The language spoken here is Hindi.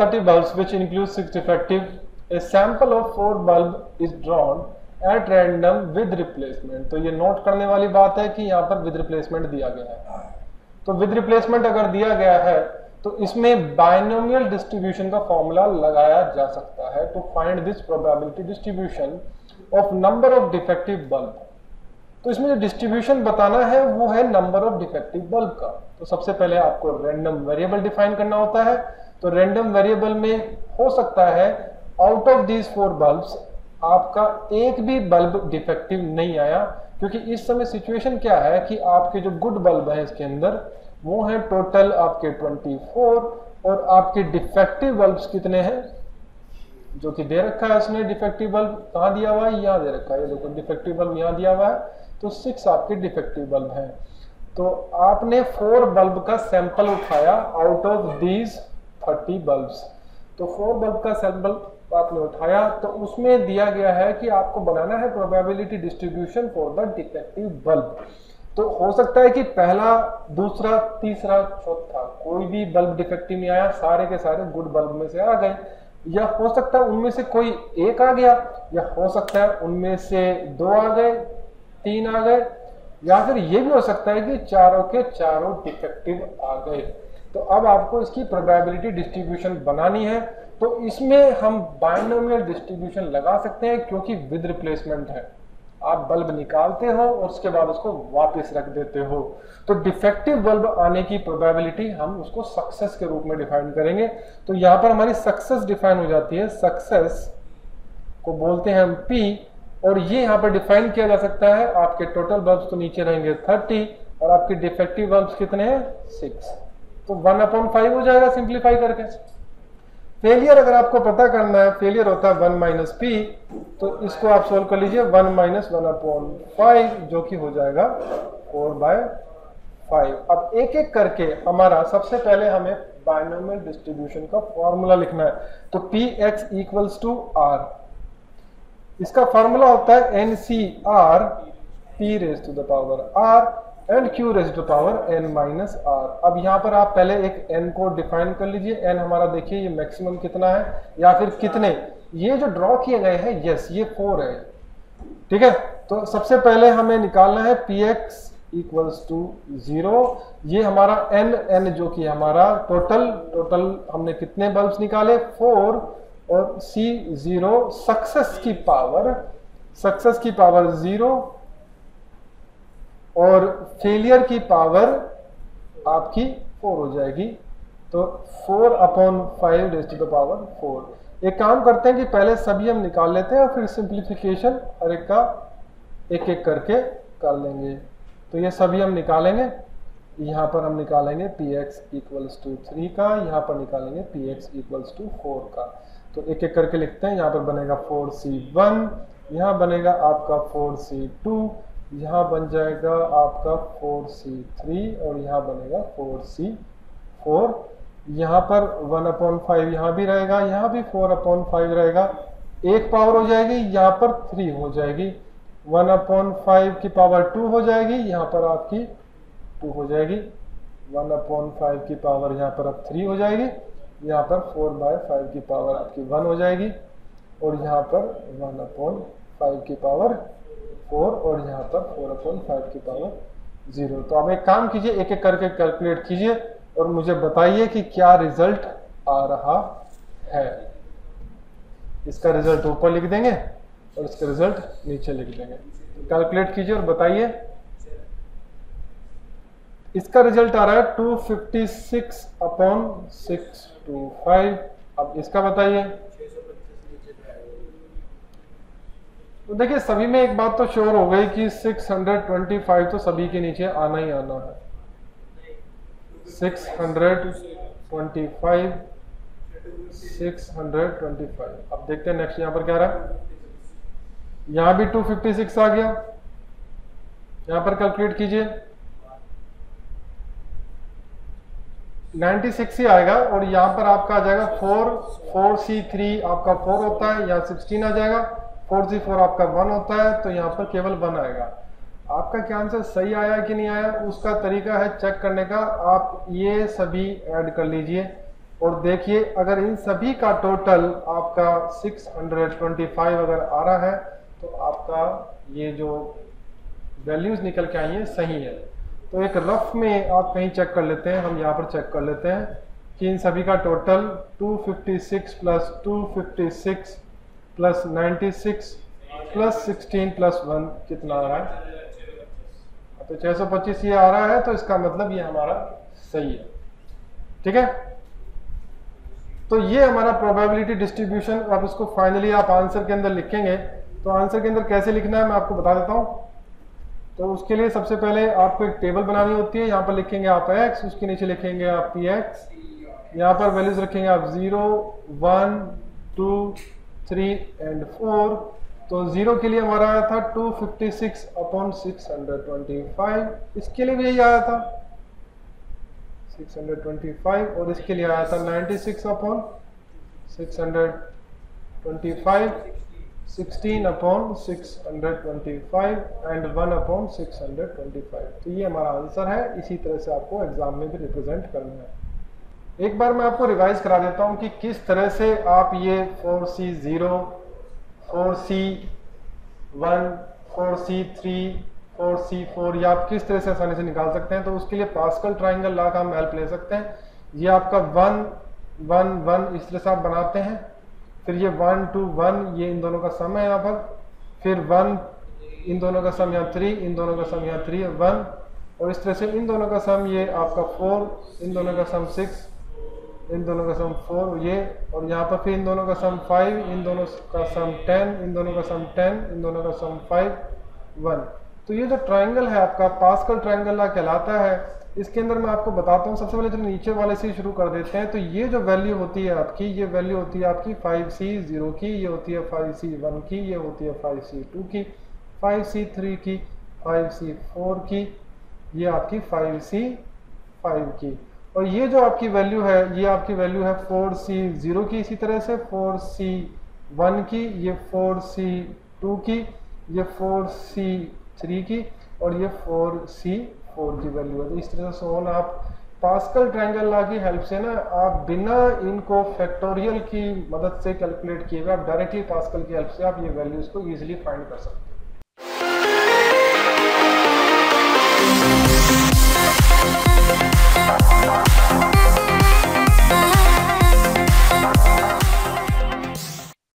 30 bulbs, which include six defective, a sample of four bulb is drawn at random with replacement. तो ये नोट करने वाली बात है कि यहाँ पर with replacement दिया गया है। तो with replacement अगर दिया गया है तो इसमें बाइनोमियल डिस्ट्रीब्यूशन का फॉर्मूला लगाया जा सकता है to find this probability distribution of number of defective bulb तो इसमें जो डिस्ट्रीब्यूशन बताना है, वो है नंबर ऑफ़ डिफेक्टिव बल्ब का। तो सबसे पहले आपको रैंडम वेरिएबल डिफाइन करना होता है। तो रैंडम वेरिएबल में हो सकता है out of these four bulbs आपका एक भी बल्ब डिफेक्टिव नहीं आया, क्योंकि इस समय सिचुएशन क्या है कि आपके जो गुड बल्ब है इसके अंदर, वो है टोटल आपके 24 और आपके डिफेक्टिव बल्ब्स कितने हैं? जो कि दे रखा है उसने डिफेक्टिव बल्ब कहाँ दिया हुआ है? यहाँ दे रखा है। ये देखो डिफेक्टिव बल्ब यहाँ दिया हुआ है तो सिक्स आपके डिफेक्टिव बल्ब हैं। तो आपने फोर बल्ब का सैंपल उठाया out of these thirty bulbs. तो फोर बल्ब का सैंपल आपने उठाया तो उसमें दिया गया है कि आपको बनाना है probability distribution for the defective bulb तो हो सकता है कि पहला, दूसरा, तीसरा, चौथा, कोई भी बल्ब डिफेक्टिव नहीं आया, सारे के सारे गुड बल्ब में से आ गए। या हो सकता है उनमें से कोई एक आ गया, या हो सकता है उनमें से दो आ गए, तीन आ गए, या फिर ये भी हो सकता है कि चारों के चारों डिफेक्टिव आ गए। तो अब आपको इसकी प्रोबेबिलिटी डिस्ट्रीब्यूशन बनानी है। तो इसमें हम बाइनोमियल डिस्ट्रीब्यूशन लगा सकते हैं क्योंकि विद रिप्लेसमेंट है। आप बल्ब निकालते हो और उसके बाद उसको वापस रख देते हो। तो डिफेक्टिव बल्ब आने की प्रोबेबिलिटी हम उसको सक्सेस के रूप में डिफाइन करेंगे। तो यहाँ पर हमारी सक्सेस डिफाइन हो जाती है। सक्सेस को बोलते हैं हम पी और ये यहाँ पर डिफाइन किया जा सकता है। आपके टोटल बल्ब्स तो नीचे रहेंगे 30 और आपके डिफेक्टिव बल्ब्स कितने हैं? सिक्स तो वन अपॉन फाइव हो जाएगा सिंप्लीफाई करके। फेलियर अगर आपको पता करना है फेलियर होता है वन माइनस पी तो इसको आप सोल्व कर लीजिए one minus one upon five जो कि हो जाएगा फोर बाय फाइव अब एक एक करके हमारा सबसे पहले हमें बाइनोमियल डिस्ट्रीब्यूशन का फॉर्मूला लिखना है। तो P X equals to R इसका फॉर्मूला होता है N C R P raise to the power R and Q raise to power N minus R अब यहाँ पर आप पहले एक एन को डिफाइन कर लीजिए। एन हमारा देखिए, ये मैक्सिमम कितना है? या फिर कितने? ये जो ड्रॉ किए गए हैं यस ये फोर है। ठीक है? तो सबसे पहले हमें निकालना है P X equals to zero ये हमारा एन एन जो कि हमारा टोटल टोटल हमने कितने बल्ब्स निकाले? फोर और सी ज़ीरो सक्सेस की पावर सक्सेस की पावर ज़ीरो और फेलियर की पावर आपकी फोर हो जाएगी। तो four upon five raise to the power four एक काम करते हैं कि पहले सभी हम निकाल लेते हैं और फिर सिंप्लीफिकेशन हर एक का एक एक करके कर लेंगे। तो ये सभी हम निकालेंगे। यहाँ पर हम निकालेंगे P X equals to three का, यहाँ पर निकालेंगे P X equals to four का। तो एक एक करके लिखते हैं। यहाँ पर बनेगा फोर सी वन यहाँ बनेगा आपका फोर सी टू यहाँ बन जाएगा आपका फोर सी थ्री और यहाँ बनेगा फोर सी फोर। यहाँ पर वन अपॉन फाइव यहाँ भी रहेगा, यहाँ भी फोर अपॉन फाइव रहेगा। एक पावर हो जाएगी, यहाँ पर थ्री हो जाएगी। वन अपॉन फाइव की पावर टू हो जाएगी, यहाँ पर आपकी टू हो जाएगी। वन अपॉन फाइव की पावर यहाँ पर अब थ्री हो जाएगी। यहाँ पर फोर बाय फाइव की पावर आपकी वन हो जाएगी। और यहाँ पर वन अपॉन फाइव की पावर फोर और यहाँ पर फोर अपॉन फाइव की पावर ज़ीरो तो अब एक काम कीजिए, एक एक करके कैलकुलेट कीजिए और मुझे बताइए कि क्या रिज़ल्ट आ रहा है। इसका रिज़ल्ट ऊपर लिख देंगे और इसका रिज़ल्ट नीचे लिख देंगे। कैलकुलेट कीजिए और बताइए। इसका रिज़ल्ट आ रहा है 256 अपॉन सिक्स टू फाइव अब इसका बताइए। तो देखिए, सभी में एक बात तो श्योर हो गई कि 625 तो सभी के नीचे आना ही आना है। 625 625 अब देखते हैं नेक्स्ट यहाँ पर क्या रहा है। यहाँ भी 256 आ गया। यहाँ पर कैलकुलेट कीजिए। 96 ही आएगा और यहाँ पर आपका आ जाएगा 4 4 सी थ्री आपका 4 होता है, यहाँ 16 आ जाएगा। 4 सी 4 आपका वन होता है तो यहाँ पर केवल वन आएगा। आपका क्या आंसर सही आया कि नहीं आया, उसका तरीका है चेक करने का। आप ये सभी ऐड कर लीजिए और देखिए, अगर इन सभी का टोटल आपका 625 अगर आ रहा है तो आपका ये जो वैल्यूज़ निकल के आई हैं, सही है। तो एक रफ में आप कहीं चेक कर लेते हैं, हम यहाँ पर चेक कर लेते हैं कि इन सभी का total 256 plus 256 plus 96 plus 16 plus 1 कितना आ रहा है? तो 625 ये आ रहा है तो इसका मतलब ये हमारा सही है। ठीक है? तो ये हमारा प्रोबेबिलिटी डिस्ट्रीब्यूशन अब इसको फाइनली आप आंसर के अंदर लिखेंगे तो आंसर के अंदर कैसे लिखना है मैं आपको बता देता हूँ। तो उसके लिए सबसे पहले आपको एक टेबल बनानी होती है, यहाँ पर लिखेंगे आप x, उसके नीचे लिखेंगे आप एक्स यहाँ पर वैल्यूज़ रखेंगे आप zero one two three and four तो ज़ीरो के लिए हमारा आया था 256 fifty six upon six hundred twenty इसके लिए भी यही आया था। 625 और इसके लिए आया था 96 अपॉन 625 16 अपॉन 625 एंड 1 अपॉन 625 तो ये हमारा आंसर है। इसी तरह से आपको एग्ज़ाम में भी रिप्रेजेंट करना है। एक बार मैं आपको रिवाइज करा देता हूँ कि किस तरह से आप ये 4C0 4C1 4C3 four C four या आप किस तरह से आसानी से निकाल सकते हैं? तो उसके लिए पास्कल ट्राइंगल ला का हम हेल्प ले सकते हैं। ये आपका वन वन वन इस तरह से आप बनाते हैं। फिर ये वन टू वन ये इन दोनों का सम है यहाँ पर। फिर वन इन दोनों का सम यहाँ थ्री इन दोनों का सम यहाँ थ्री वन और इस तरह से इन दोनों का सम ये आपका फोर इन दोनों का सम सिक्स इन दोनों का सम फोर ये, और यहाँ पर फिर इन दोनों का सम फाइव इन दोनों का सम टेन इन दोनों का सम टेन इन दोनों का सम फाइव वन तो ये जो ट्राइंगल है आपका पास्कल ट्राइंगल कहलाता है, इसके अंदर मैं आपको बताता हूँ, सबसे पहले जो नीचे वाले से शुरू कर देते हैं तो ये जो वैल्यू होती है आपकी, ये वैल्यू होती है आपकी फाइव सी ज़ीरो की, ये होती है फाइव सी वन की, ये होती है फाइव सी टू की फाइव सी थ्री की फाइव सी फोर की, ये आपकी फाइव सी फाइव की. और ये जो आपकी वैल्यू है, ये आपकी वैल्यू है फोर सी ज़ीरो की इसी तरह से फोर सी वन की, ये फोर सी टू की, ये फोर सी थ्री की और ये फोर सी फोर की वैल्यू है। तो इस तरह से सोन आप पास्कल ट्रायंगल लॉ की हेल्प से ना, आप बिना इनको फैक्टोरियल की मदद से कैलकुलेट किए हुए, आप डायरेक्टली पास्कल की हेल्प से आप ये वैल्यूज़ को ईजिली फाइंड कर सकते हैं।